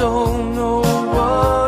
don't know what